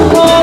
Oh.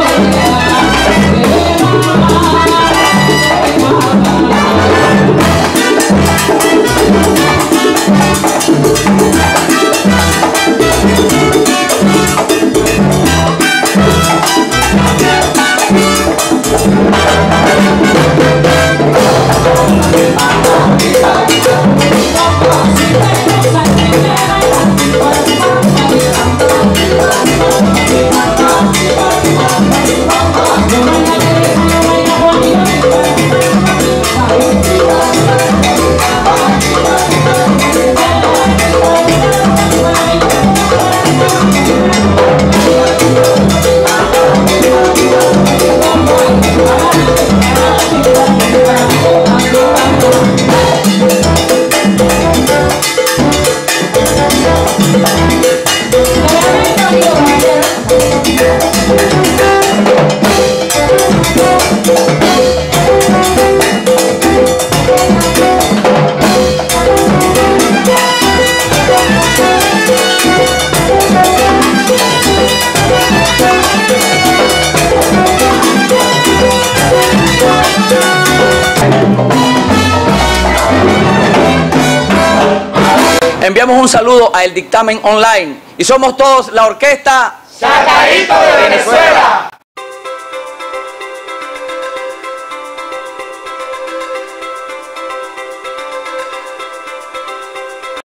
Enviamos un saludo a El Dictamen Online y somos todos la orquesta Chacarito de Venezuela.